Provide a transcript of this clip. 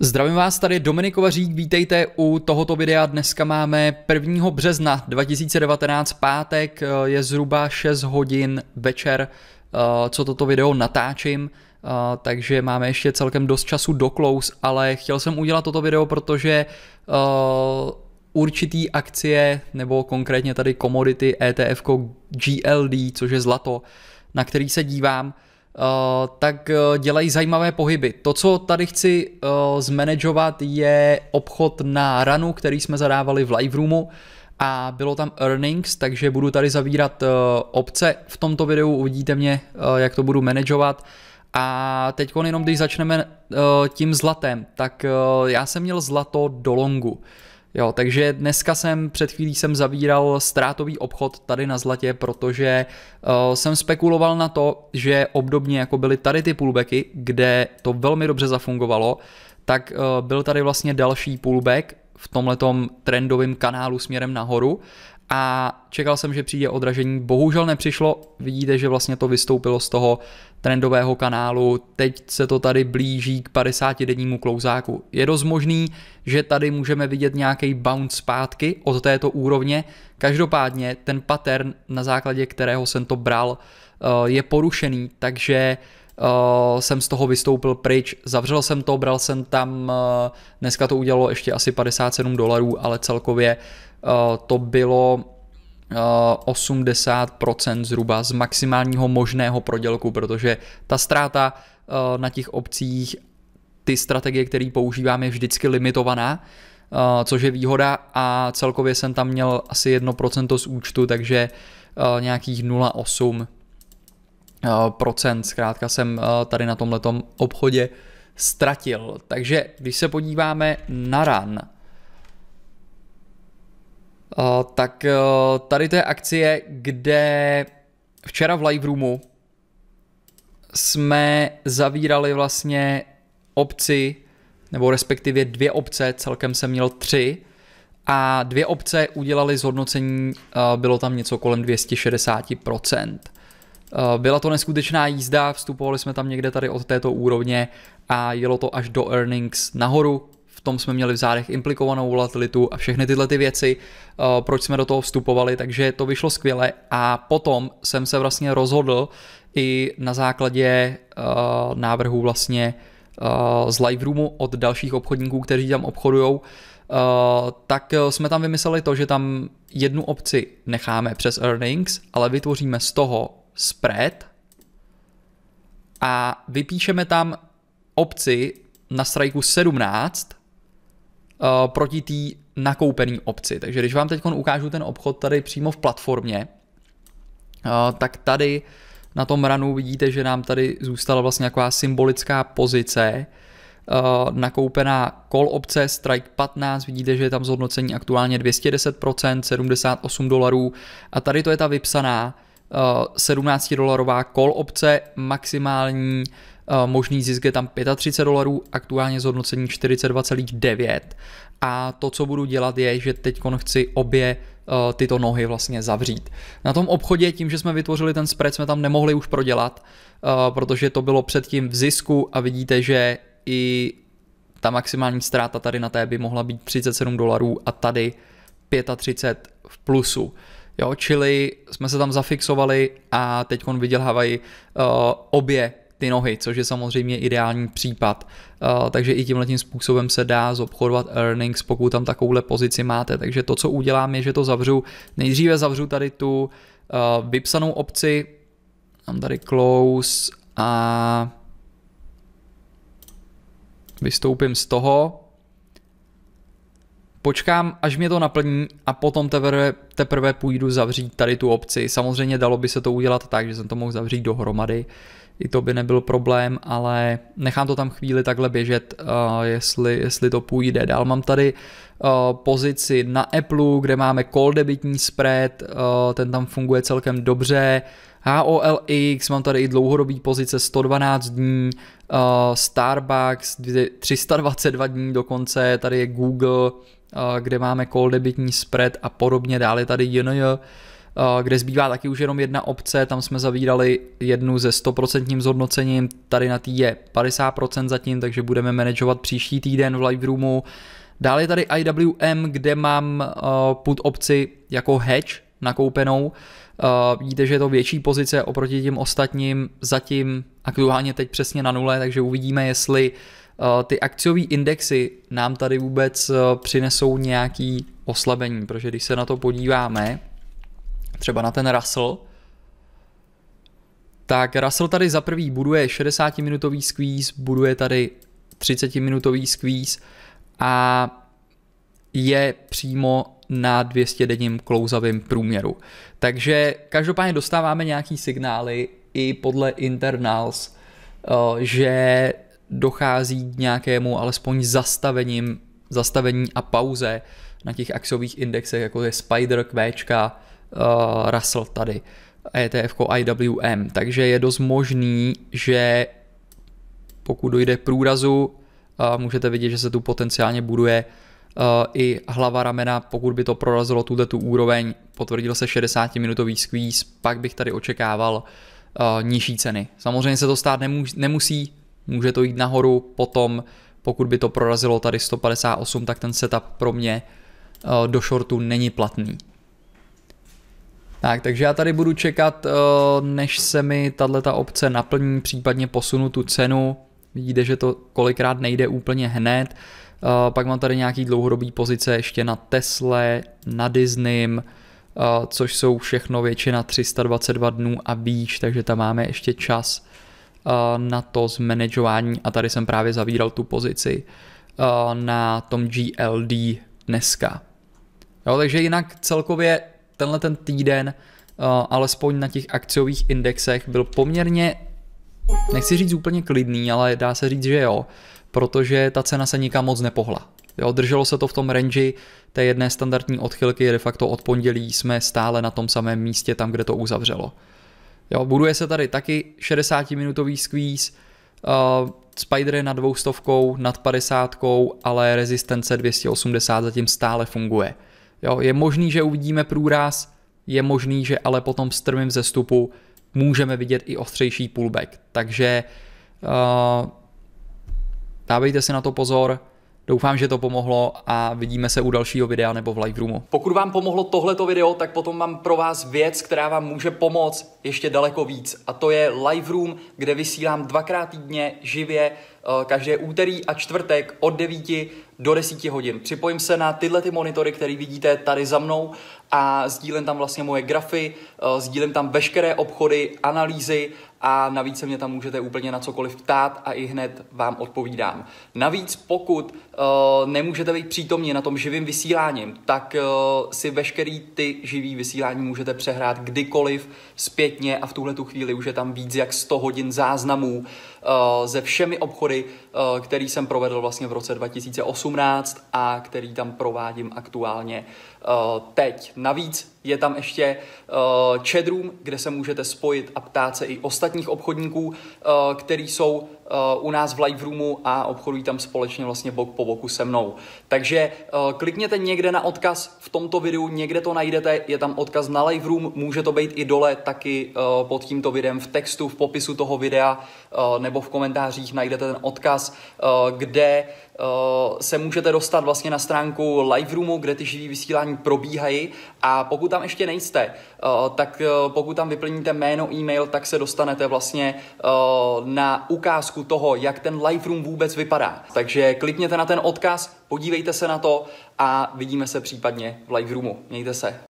Zdravím vás, tady Dominik Kovařík, vítejte u tohoto videa. Dneska máme 1. března 2019, pátek, je zhruba 6 hodin večer, eh, co toto video natáčím, eh, takže máme ještě celkem dost času do close, ale chtěl jsem udělat toto video, protože eh, určitý akcie, nebo konkrétně tady komodity ETF GLD, což je zlato, na který se dívám, tak uh, dělají zajímavé pohyby. To, co tady chci uh, zmanagovat, je obchod na ranu, který jsme zadávali v live roomu a bylo tam earnings, takže budu tady zavírat obce v tomto videu, uvidíte mě, jak to budu manažovat. A teď jenom když začneme tím zlatem, tak já jsem měl zlato do longu. Jo, takže dneska jsem před chvílí jsem zavíral ztrátový obchod tady na zlatě, protože uh, jsem spekuloval na to, že obdobně jako byly tady ty pullbacky, kde to velmi dobře zafungovalo, tak uh, byl tady vlastně další pullback v tomhletom trendovém kanálu směrem nahoru a čekal jsem, že přijde odražení. Bohužel nepřišlo, vidíte, že vlastně to vystoupilo z toho trendového kanálu, teď se to tady blíží k 50 dennímu klouzáku. Je dost možný, že tady můžeme vidět nějaký bounce zpátky od této úrovně, každopádně ten pattern, na základě kterého jsem to bral, eh, je porušený, takže Uh, jsem z toho vystoupil pryč, zavřel jsem to, bral jsem tam, uh, dneska to udělalo ještě asi 57 dolarů, ale celkově uh, to bylo 80% zhruba z maximálního možného prodělku, protože ta ztráta na těch obcích, ty strategie, které používám, je vždycky limitovaná, což je výhoda a celkově jsem tam měl asi 1% z účtu, takže nějakých 0,8 procent, zkrátka jsem tady na tomhletom obchodě ztratil. Takže když se podíváme na RAN, tak tady to je akcie, kde včera v live roomu jsme zavírali vlastně obci, nebo respektive dvě obce, celkem jsem měl tři, a dvě obce udělali zhodnocení, bylo tam něco kolem 260%. Eh, byla to neskutečná jízda, vstupovali jsme tam někde tady od této úrovně a jelo to až do earnings nahoru, v tom jsme měli v zádech implikovanou volatilitu a všechny tyhle ty věci, eh, proč jsme do toho vstupovali, takže to vyšlo skvěle. A potom jsem se vlastně rozhodl i na základě eh, návrhu vlastně z live roomu od dalších obchodníků, kteří tam obchodují, tak jsme tam vymysleli to, že tam jednu obci necháme přes earnings, ale vytvoříme z toho spread a vypíšeme tam opci na strajku 17 uh, proti té nakoupené opci. Takže když vám teď ukážu ten obchod tady přímo v platformě, uh, tak tady na tom ranu vidíte, že nám tady zůstala vlastně nějaká symbolická pozice, uh, nakoupená call opce strike 15, vidíte, že je tam zhodnocení aktuálně 210%, 78 dolarů a tady to je ta vypsaná 17 dolarová call opce, maximální eh, možný zisk je tam 35 dolarů, aktuálně zhodnocení 42,9 a to, co budu dělat je, že teď chci obě eh, tyto nohy vlastně zavřít. Na tom obchodě tím, že jsme vytvořili ten spread, jsme tam nemohli už prodělat, eh, protože to bylo předtím v zisku a vidíte, že i ta maximální ztráta tady na té by mohla být 37 dolarů a tady 35 v plusu. Jo, čili jsme se tam zafixovali a teď vydělávají uh, obě ty nohy, což je samozřejmě ideální případ. Uh, takže i tímhle tím způsobem se dá zobchodovat earnings, pokud tam takovouhle pozici máte. Takže to, co udělám, je, že to zavřu. Nejdříve zavřu tady tu uh, vypsanou opci, mám tady close a vystoupím z toho Počkám, až mě to naplní a potom teprve, teprve půjdu zavřít tady tu opci. Samozřejmě dalo by se to udělat tak, že jsem to mohl zavřít dohromady. I to by nebyl problém, ale nechám to tam chvíli takhle běžet, uh, jestli, jestli to půjde. Dál mám tady uh, pozici na Apple, kde máme call debitní spread, uh, ten tam funguje celkem dobře. HOLX, mám tady i dlouhodobý pozice 112 dní, uh, Starbucks 322 dní dokonce, tady je Google, kde máme call debitní spread a podobně, dále tady JNJ, kde zbývá taky už jenom jedna obce, tam jsme zavírali jednu ze 100% zhodnocením, tady na tý je 50% zatím, takže budeme manažovat příští týden v live roomu. Dále je tady IWM, kde mám put opci jako hedge nakoupenou, Uh, vidíte, že je to větší pozice oproti těm ostatním, zatím aktuálně teď přesně na nule, takže uvidíme, jestli uh, ty akciové indexy nám tady vůbec uh, přinesou nějaký oslabení, protože když se na to podíváme, třeba na ten Russell, tak Russell tady za prvý buduje 60-minutový squeeze, buduje tady 30-minutový squeeze a je přímo na 200 denním klouzavým průměru. Takže každopádně dostáváme nějaký signály i podle internals, eh, že dochází k nějakému alespoň zastavením, zastavení a pauze na těch akciových indexech, jako je Spider, Qčka, uh, Russell tady, ETF IWM. Takže je dost možný, že pokud dojde k průrazu, uh, můžete vidět, že se tu potenciálně buduje i hlava ramena, pokud by to prorazilo tuhle tu úroveň, potvrdil se 60-minutový squeeze, pak bych tady očekával uh, nižší ceny. Samozřejmě se to stát nemusí, může to jít nahoru, potom pokud by to prorazilo tady 158, tak ten setup pro mě uh, do shortu není platný. Tak, takže já tady budu čekat, než se mi tato opce naplní, případně posunu tu cenu. Vidíte, že to kolikrát nejde úplně hned. Uh, pak mám tady nějaký dlouhodobý pozice ještě na Tesle, na Disney, uh, což jsou všechno většina 322 dnů a výš, takže tam máme ještě čas uh, na to zmanageování a tady jsem právě zavíral tu pozici na tom GLD dneska. Jo, takže jinak celkově tenhle ten týden alespoň na těch akciových indexech byl poměrně, nechci říct úplně klidný, ale dá se říct, že jo protože ta cena se nikam moc nepohla. Jo, drželo se to v tom range té jedné standardní odchylky, de facto od pondělí jsme stále na tom samém místě, tam, kde to uzavřelo. Jo, buduje se tady taky 60-minutový squeeze, uh, Spider je na dvoustovkou, nad 50, ale rezistence 280 zatím stále funguje. Jo, je možný, že uvidíme průraz, je možný, že ale potom s trmým zestupu můžeme vidět i ostřejší pullback. Takže uh, Dávejte si na to pozor, Doufám, že to pomohlo a vidíme se u dalšího videa nebo v live roomu. Pokud vám pomohlo tohleto video, tak potom mám pro vás věc, která vám může pomoct ještě daleko víc. A to je live room, kde vysílám dvakrát týdně živě eh, každé úterý a čtvrtek od 9 do 10 hodin. Připojím se na tyhle ty monitory, které vidíte tady za mnou a sdílím tam vlastně moje grafy, eh, sdílím tam veškeré obchody, analýzy a navíc se mě tam můžete úplně na cokoliv ptát a i hned vám odpovídám. Navíc pokud uh, nemůžete být přítomni na tom živým vysíláním, tak uh, si veškerý ty živý vysílání můžete přehrát kdykoliv zpětně a v tuhle tu chvíli už je tam víc jak 100 hodin záznamů uh, ze všemi obchody, uh, který jsem provedl vlastně v roce 2018 a který tam provádím aktuálně uh, teď. Navíc je tam ještě chatroom, kde se můžete spojit a ptát se i ostatních obchodníků, který jsou u nás v live roomu a obchodují tam společně vlastně bok po boku se mnou. Takže uh, klikněte někde na odkaz v tomto videu, někde to najdete, je tam odkaz na live room, může to být i dole taky uh, pod tímto videem v textu, v popisu toho videa nebo v komentářích najdete ten odkaz, kde se můžete dostat vlastně na stránku live roomu, kde ty živý vysílání probíhají a pokud tam ještě nejste, uh, tak uh, pokud tam vyplníte jméno, e-mail, tak se dostanete vlastně na ukázku toho, jak ten live room vůbec vypadá. Takže klikněte na ten odkaz, podívejte se na to a vidíme se případně v live roomu. Mějte se.